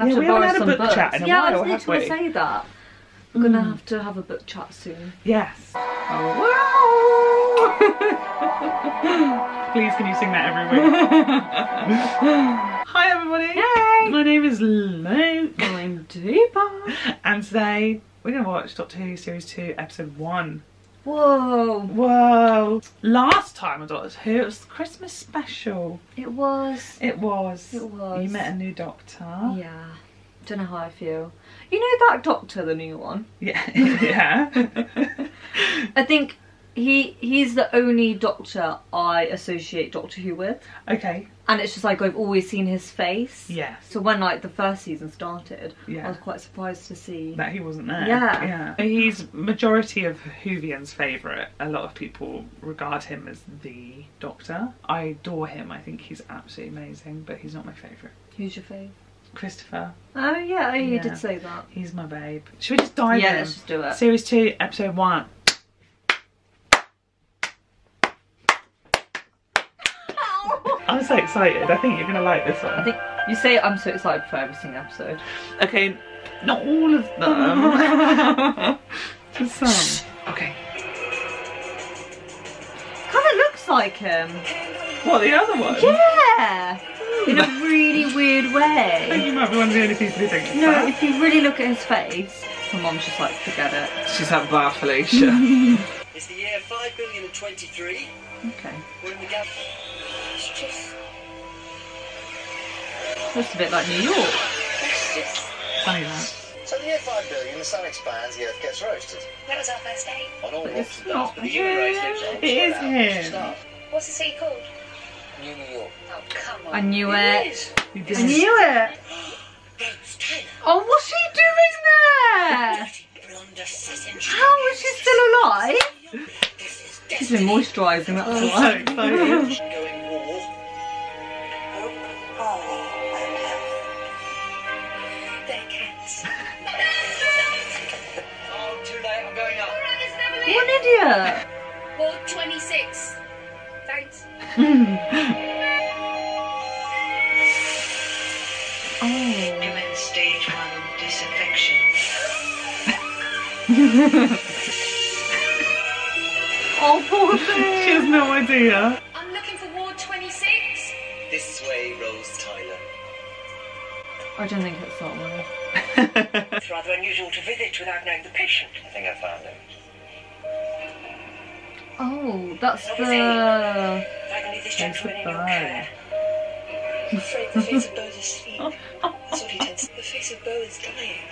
I'm gonna Yeah, have we to haven't borrow had a some book books. chat in a yeah, I while, was literally we? gonna say that. I'm gonna hmm. have to have a book chat soon. Yes. Oh, Please, can you sing that every week? Hi, everybody. Hey. My name is Luke, I'm deeper. and today we're gonna watch Doctor Who Series Two, Episode One. Whoa. Whoa! Last time on Doctor Who, it was the Christmas special. It was. It was. It was. You met a new Doctor. Yeah. Don't know how I feel. You know that doctor, the new one? Yeah. yeah. I think he he's the only doctor I associate Doctor Who with. okay. And it's just like I've always seen his face. Yeah. So when like the first season started, Yeah. I was quite surprised to see. that he wasn't there. Yeah. yeah. He's majority of Whovians' favourite. A lot of people regard him as the Doctor. I adore him. I think he's absolutely amazing, but he's not my favourite. Who's your favourite? Christopher, Oh yeah, oh, you Yeah. did say that. he's my babe. Should we just dive yeah, in? Yeah, let's just do it. Series two, episode one. I'm so excited. I think you're gonna like this one. I think you say I'm so excited for every single episode. Okay, not all of them. Just some. Okay. Kind of looks like him. What the other one? Yeah, hmm. in a really weird I think way. you might be one of the only people who thinks No, that. if you really look at his face, my mom's just like, forget it. She's had bar Felicia. It's the year 5 billion and 23. Okay, We're in the gap. It's just. looks a bit like New York. It's just. Funny that. So the year 5 billion, the sun expands, the earth gets roasted. That was our first date. On all But rocks it's and not dust, but the human race lives on. It is spread out, him. What's the city called? New New York. Oh, come on. I knew It it. is. You I knew it. Oh, what's she doing there? Blonde assassin. How is she still alive? This is She's been moisturising, that's I'm so why. What lid. Ward 26. Thanks. Oh. Commence stage one disinfection. Oh, poor thing. She has no idea. I'm looking for Ward 26. This way, Rose Tyler. I don't think it's that way. It's rather unusual to visit without knowing the patient. I think I found him. Gentleman in your fine. care. I'm afraid the face of Boe is asleep. That's what he tends The face of Boe is dying.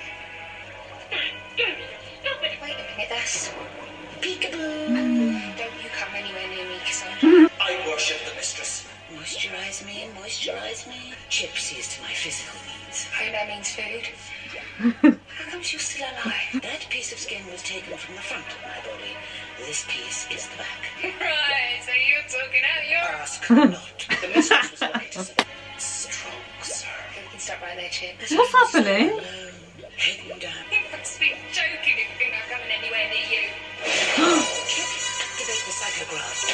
Wait a minute, that's peekaboo. Don't you come anywhere near me, Cassandra. I worship the mistress. Moisturize me, moisturize me. Gypsies to my physical needs. I hope that means food. How come you're still alive? That piece of skin was taken from the front of my body. This piece is the back. Right, so you're talking out your... Ask not. The mistress was right. Strong, sir. We can stop right there, Chip. What's happening? Hidden down. You must be joking if you think I'm coming anywhere near you. Activate the psychograft.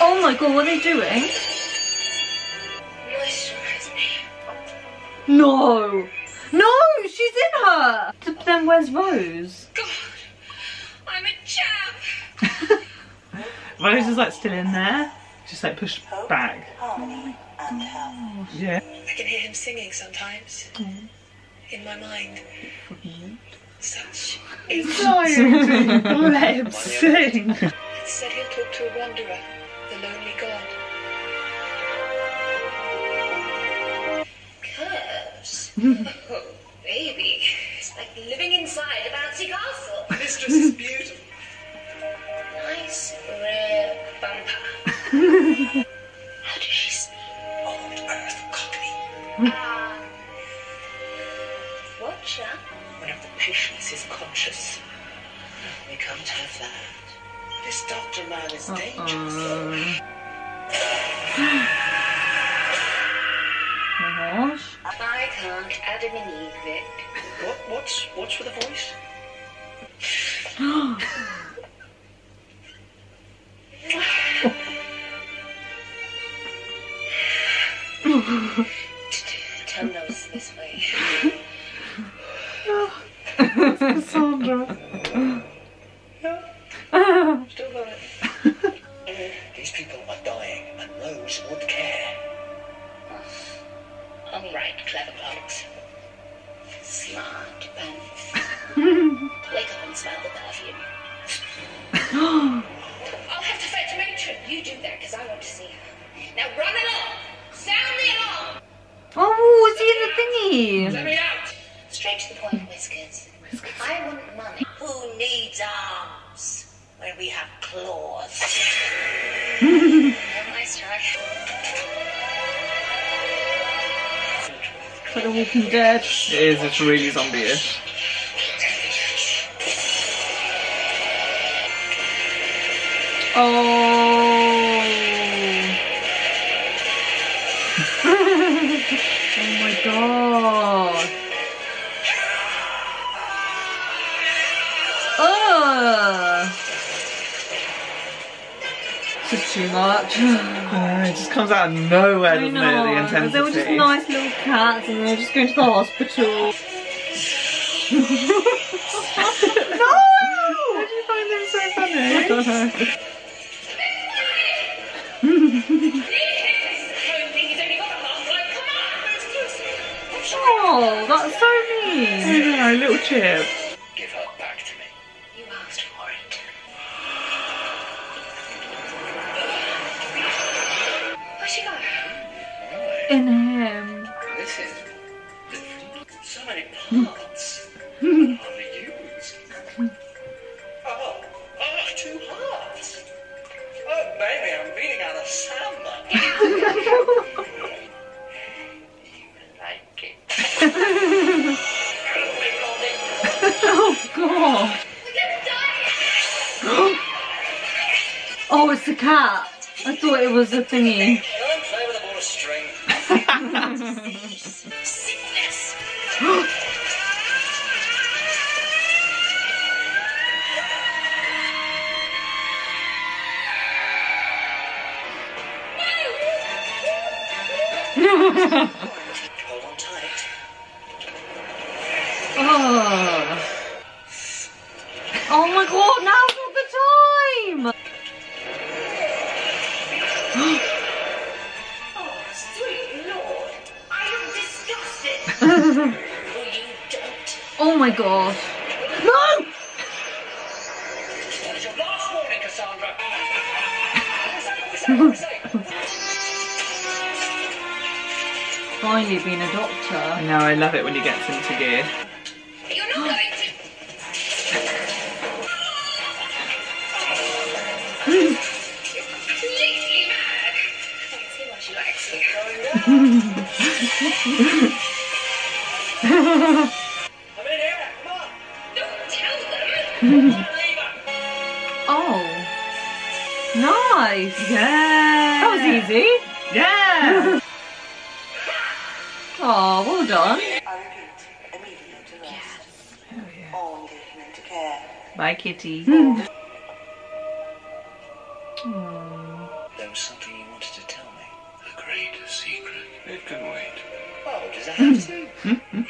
Oh my god, what are they doing? No! No! She's in her! But Then where's Rose? God, I'm a champ. Rose is like still in there. Just like pushed oh, back. Harmony and health. Yeah. I can hear him singing sometimes. In my mind. Such Dying to let him sing. It said he'll talk to a wanderer, the lonely god. Oh, baby. It's like living inside a bouncy castle. Mistress is beautiful. Nice, rare bumper. it. What? What's what's for the voice? Tell knows this way. Cassandra. Still got it. These people are dying, and Rose would care. Oh, All right, clever clogs. Smart pants. Wake up and smell the perfume. I'll have to fetch matron. You do that, because I want to see her. Now run along. Sound the alarm. Oh, is he in the thingy? Let me out! Straight to the point, Whiskers. I want money. Who needs arms when we have claws? It's like The Walking Dead. It is, it's really zombie-ish. Oh. oh my god. Too much. It just comes out of nowhere, doesn't know. it? The intensity. They were just nice little cats and they were just going to the hospital. no! How do you find them so funny? oh, that's so mean. I know, little chip. In him. This is different. So many parts. Hardly used. Oh, oh, two hearts. Oh, baby, I'm beating out a samba. you like it. Oh god. Oh, it's the cat. I thought it was a thingy. Don't play with a ball of string. Oh. oh my god, now's not the time! Oh my god. No! Finally being a doctor. I know, I love it when he gets into gear. You're not going to. Completely mad. I see why she likes you. Oh. Nice. Yeah. That was easy. Yeah. Oh, well done. I repeat, immediately to rest. All engagement to care. Bye, kitty. Hmm. There was something you wanted to tell me. A great secret. It can wait. Oh, does that have to?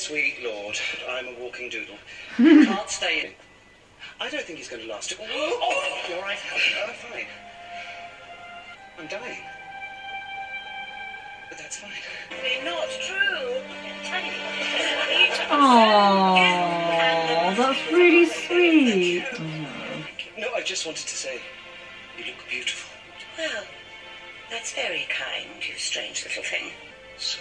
Sweet lord. I'm a walking doodle. You can't stay in. I don't think he's going to last. Oh, oh you're right. Oh, fine. I'm dying. But that's fine. Not true. Oh, that's really sweet. No, I just wanted to say, you look beautiful. Well, that's very kind, you strange little thing. So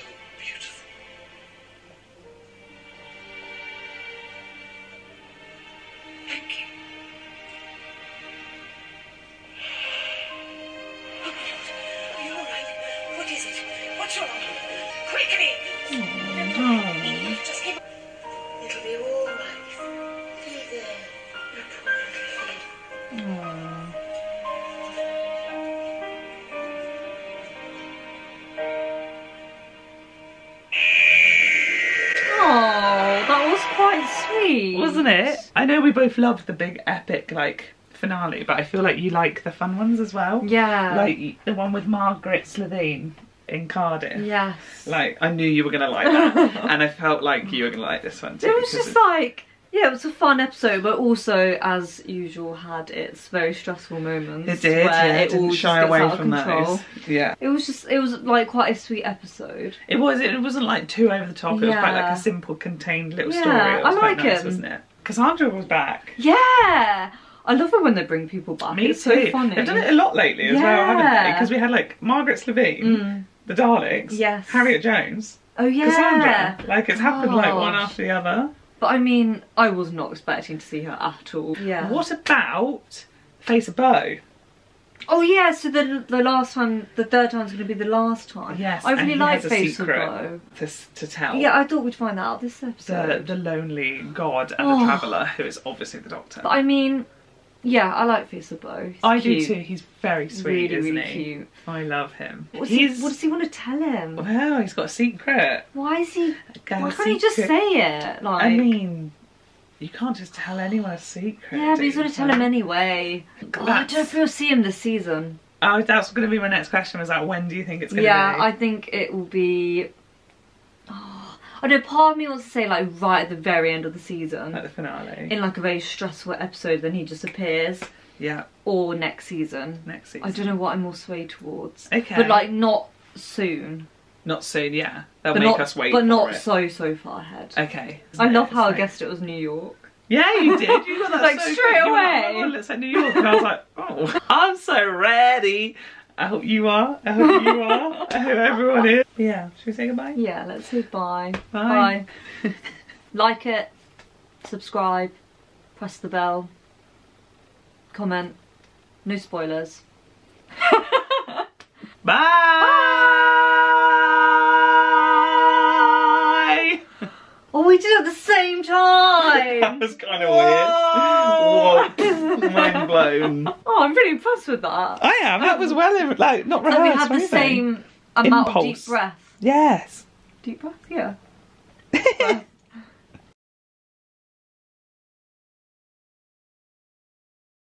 wasn't it? I know we both loved the big epic like finale, but I feel like you like the fun ones as well. Yeah. Like the one with Margaret Slitheen in Cardiff. Yes. Like I knew you were gonna like that, and I felt like you were gonna like this one too. It was just like, yeah, it was a fun episode, but also, as usual, had its very stressful moments. it did. Yeah, it all didn't shy away from those. Yeah. It was just, it was like quite a sweet episode. It was. It wasn't like too over the top. It was quite like a simple, contained little Yeah, story. It was I like nice, it. wasn't it? Cassandra was back. Yeah, I love it when they bring people back. Me it's too. so funny. They've done it a lot lately as well, haven't they? Because we had like Margaret Slitheen, Mm. the Daleks, Yes. Harriet Jones, Oh yeah. Cassandra. Like it's happened like one after the other. But I mean, I was not expecting to see her at all. Yeah. What about Face of Boe? Oh yeah. So the the last time, the third time's going to be the last time. Yes, I and really he like has a Face of secret. Boe. To, s- to tell. Yeah, I thought we'd find that out this The, episode. the lonely god and Oh. the traveller, who is obviously the Doctor. But I mean, yeah, I like Boe. He's I cute. do too. He's very sweet, Really, isn't really he? cute. I love him. What's he's he, what does he want to tell him? well, he's got a secret. Why is he? Got Why can't he just say it? Like, I mean, you can't just tell anyone a secret. yeah, but he's going to tell him anyway. God, I don't know if we'll see him this season. Oh, that's going to be my next question. Was that when do you think it's going to Yeah, be? I think it will be. Oh, I know. Part of me wants to say like right at the very end of the season, At the finale. in like a very stressful episode, then he just appears, yeah, or next season. next season. I don't know what I'm more swayed towards. Okay. But like not soon. Not soon. Yeah, they'll but make not, us wait. But not it. so so far ahead. Okay. I love how I guessed it was New York. Yeah, you did. You got that Like, so straight good. Were like, away. oh, let's say New York, and I was like, oh, I'm so ready. I hope you are. I hope you are. I hope everyone is. Yeah. Should we say goodbye? Yeah, let's say bye. Bye. Bye. like it, subscribe, press the bell, comment. No spoilers. Bye. Oh, we did it at the same time. that was kind of weird. Whoa. Mind blown. oh, I'm really impressed with that. I am. That was um, well, like not rehearsed. And we had the same amount of Impulse. deep breath. Yes. Deep breath, yeah. Breath.